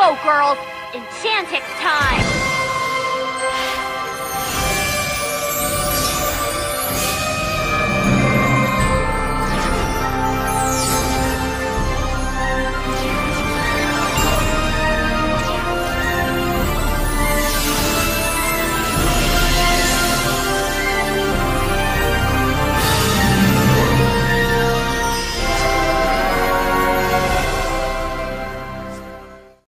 go, girls! Enchantix time!